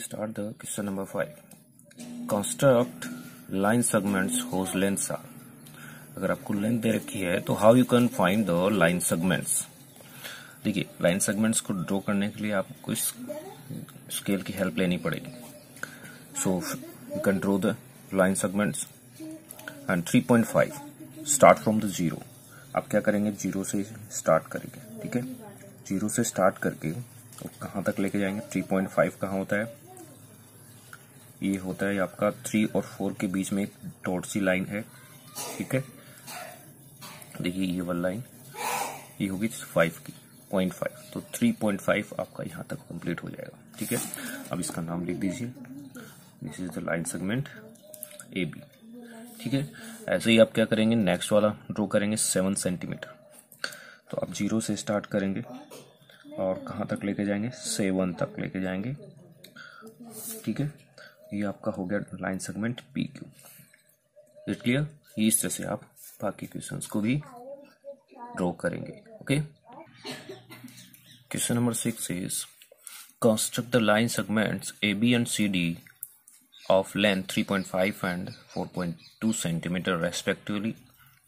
start the question number 5 construct line segments whose lengths are. अगर आपको length दे रखी है तो how you can find the line segments देखिए लाइन सेगमेंट्स को ड्रॉ करने के लिए आपको इस स्केल की हेल्प लेनी पड़ेगी। So you can draw the line segments and 3.5 start from the zero आप क्या करेंगे? ज़ीरो से स्टार्ट करेंगे, ठीक है? ज़ीरो से स्टार्ट करके कहाँ तक लेके जाएँगे? 3.5 पॉइंट होता है? ये होता है आपका थ्री और फोर के बीच में एक डॉट सी लाइन है, ठीक है? देखिए, ये वाली लाइन ये होगी फाइव की पॉइंट फाइव तो थ्री पॉइंट फाइव आपका यहाँ तक कंप्लीट हो जाएगा, ठीक है? अब इसका नाम लिख दीजिए। This is the line segment A B ठीक है? ऐसे ही आप क्या करेंगे? नेक्स्ट वाला ड्रॉ करेंगे सेवन सेंटीमीटर तो आप ज़ीरो से स्टार्ट करेंगे और कहाँ तक लेके जाएँगे? सेवन तक लेके जाएँगे, ठीक है? ये आपका हो गया line segment P Q it clear इस तरह से आप बाकी क्वेश्चन को भी ड्रॉ करेंगे okay question number six is construct the line segment A B and C D of length 3.5 and 4.2 centimeter respectively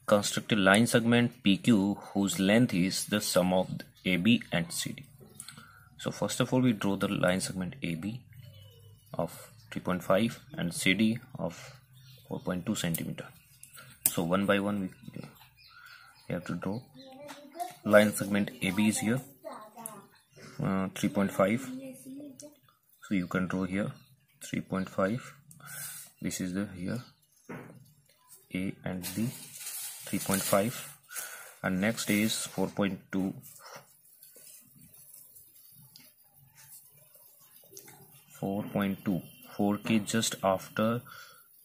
construct line segment P Q whose length is the sum of A B and C D so first of all we draw the line segment A B of 3.5 and CD of 4.2 centimeter. So one by one we, we have to draw. Line segment AB is here. Uh, 3.5 so you can draw here. 3.5 this is the here. A and b 3.5 and next is 4.2 4.2 4 के just after,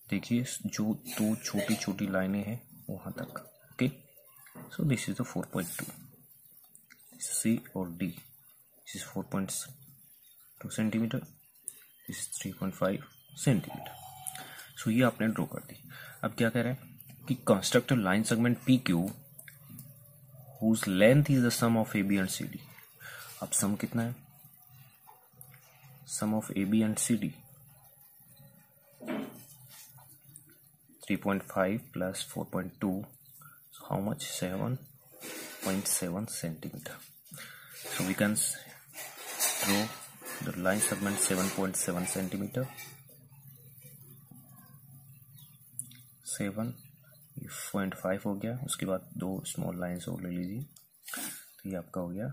देखिए, जो दो छोटी छोटी लाइनें हैं, वहाँ तक okay so this is the 4.2 C और D this is 4.2 centimeter this is three point five centimeter so ये आपने ड्रॉ कर दी। अब क्या कह रहे हैं? कि construct line segment P Q whose length is the sum of A B and C D अब सम कितना है? Sum of A B and C D three point five plus four point two how much seven point seven centimeter so we can draw the line segment 7.7 centimeter. 7.5 हो गया। उसके बाद दो small lines और ले लीजिए। तो ये आपका हो गया।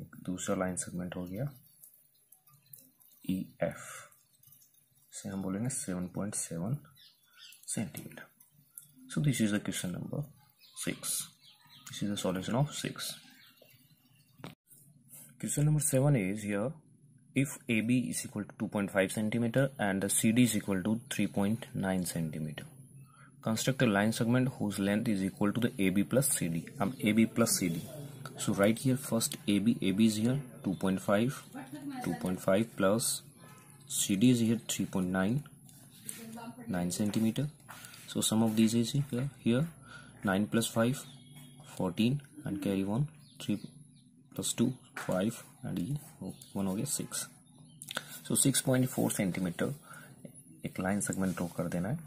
एक दूसरा लाइन सेगमेंट हो गया। ई e एफ़ से हम बोलेंगे 7.7 centimeter. So this is the question number 6 this is the solution of 6 question number 7 is here. If AB is equal to 2.5 centimeter and the CD is equal to 3.9 centimeter. Construct a line segment whose length is equal to the AB plus CD um, AB plus CD so right here first AB AB is here 2.5 2.5 plus CD is here 3.9 9 centimeter. So sum of these is here, here. 9 plus 5, 14 and carry on 3 plus two five and ये one हो गया six so six point four centimeter एक line segment draw कर देना है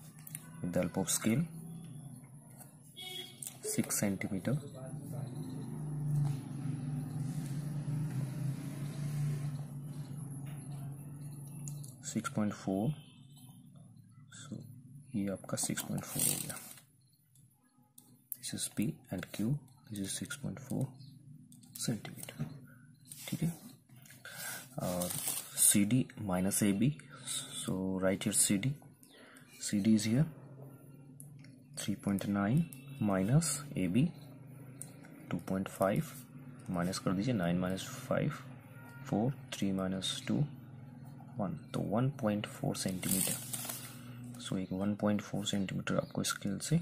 with help of scale six centimeter six point four ये आपका six point four हो गया। This is P and Q this is six point four centimeter ठीक है? और C D minus A B so right here C D C D is here three point nine minus A B two point five minus कर दीजिए nine minus five four three minus two one तो one point four centimeter so एक one point four centimeter आपको scale से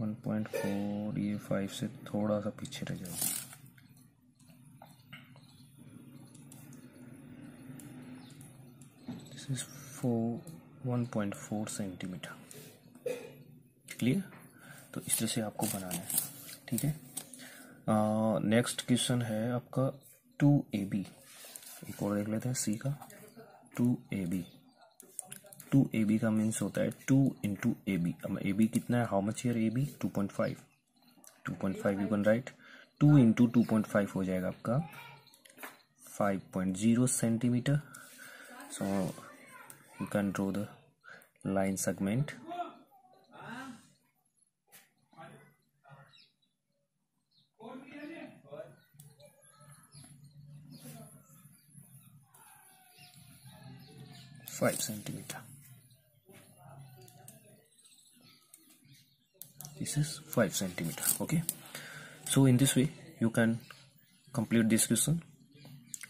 one point four ये five से थोड़ा सा पीछे रह जाओ this is four one point four centimeter clear तो इस तरह से आपको बनाना है, ठीक है? नेक्स्ट क्वेश्चन है आपका टू ए बी एक और देख लेते हैं सी का। Two A B two A B का मीन्स होता है टू इंटू ए बी अब ए बी कितना है? How much here A B two point five. Two point five you can write two into two point five हो जाएगा आपका। Five point zero centimeter so you can draw the line segment five centimeter. This is five centimeter. Okay. So in this way you can complete this question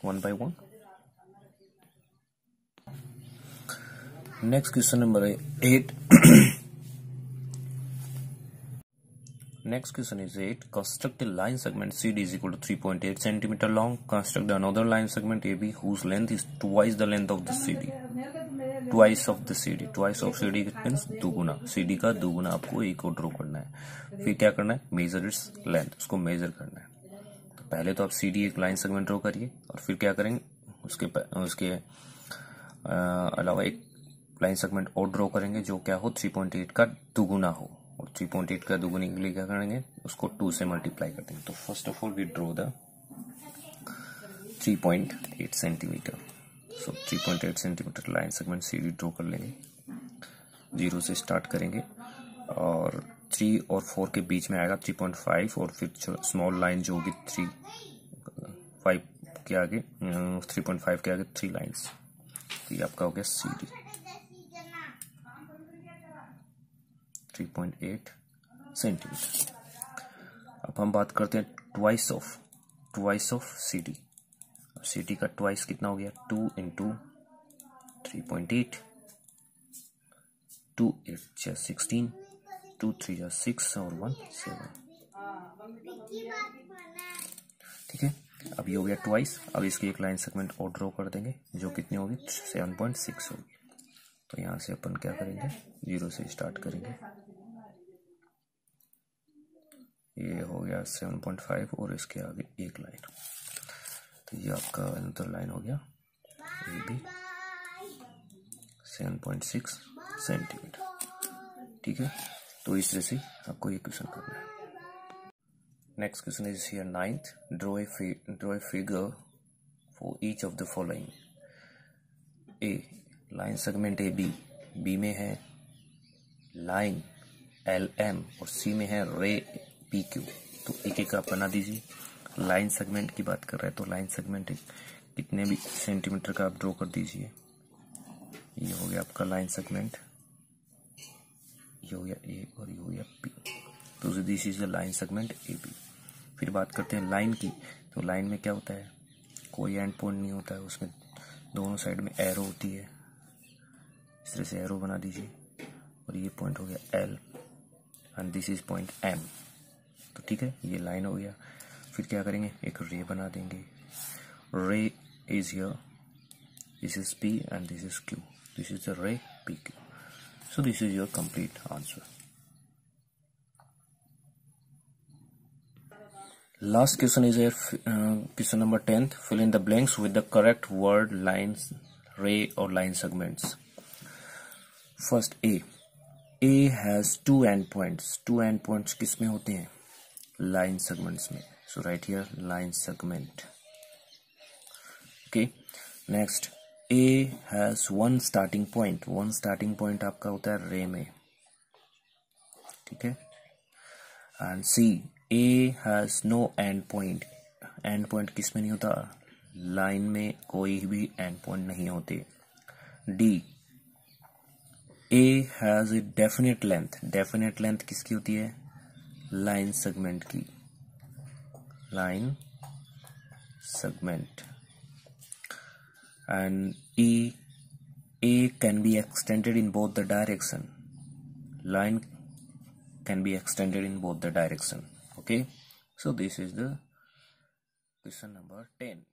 one by one. Next question number eight. Next question is 8. Construct a line segment CD is equal to 3.8 centimeter long. Construct another line segment AB whose length is twice the length of the CD. Twice of the CD. Twice of CD means दुगुना. CD का दुगुना आपको एक को draw करना है. फिर क्या करना है? Measure its length. उसको मेजर करना है. तो पहले तो आप CD एक लाइन सेगमेंट ड्रॉ करिए और फिर क्या करेंगे उसके उसके अलावा एक लाइन सेगमेंट और ड्रॉ करेंगे जो क्या हो 3.8 का दुगुना हो और 3.8 का दुगुनी के लिए क्या करेंगे? उसको 2 से मल्टीप्लाई कर देंगे। तो first of all we draw the 3.8 centimeter so 3.8 centimeter line segment CD draw कर लेंगे। ज़ीरो से स्टार्ट करेंगे। और थ्री और फोर के बीच में आएगा 3.5 और फिर स्मॉल लाइन जो होगी थ्री फाइव के आगे थ्री पॉइंट फाइव के आगे थ्री लाइन्स तो ये आपका हो गया सी डी 3.8 सेंटीमीटर। अब हम बात करते हैं twice of twice of C D C D का ट्वाइस कितना हो गया? Two into three point eight. Two eight जा सिक्सटीन, टू थ्री जा सिक्स और वन सेवन। ठीक है? अब ये हो गया ट्वाइस। अब इसकी एक लाइन सेगमेंट और ड्रॉ कर देंगे, जो कितनी होगी? सेवन पॉइंट सिक्स होगी। तो यहाँ से अपन क्या करेंगे? ज़ीरो से स्टार्ट करेंगे। ये हो गया सेवन पॉइंट फाइव और इसके आगे एक लाइन तो ये आपका अंतर लाइन हो गया। ये भी सेवन पॉइंट सिक्स सेंटीमीटर ठीक है? तो इस तरह से आपको ये क्वेश्चन करना है। Next question is here ninth draw figure for each of the following a line segment A B B में है लाइन एल एम और सी में है रे पी क्यू तो एक एक आप बना दीजिए। लाइन सेगमेंट की बात कर रहे हैं तो लाइन सेगमेंट कितने भी सेंटीमीटर का आप ड्रॉ कर दीजिए। ये हो गया आपका लाइन सेगमेंट ये हो गया ए और ये हो गया पी तो this is the line segment A B फिर बात करते हैं लाइन की। तो लाइन में क्या होता है? कोई एंड पॉइंट नहीं होता है, उसमें दोनों साइड में एरो होती है। इस तरह से एरो बना दीजिए। और ये पॉइंट हो गया L and this is point M तो ठीक है, ये लाइन हो गया। फिर क्या करेंगे? एक रे बना देंगे। Ray is here this is P and this is Q this is the ray P Q so this is your complete answer last question is here question number tenth fill in the blanks with the correct word line ray और line segments first a a has two end points two end points किसमें होते हैं? Line segments में so right here line segment okay next a has one starting point one starting point आपका होता है रे में ठीक है and c a has no end point end point किसमें नहीं होता लाइन में कोई भी एंड पॉइंट नहीं होते D a has a definite length definite length किसकी होती है लाइन सेगमेंट की line segment and E A can be extended in both the direction line can be extended in both the direction okay so this is the question number 10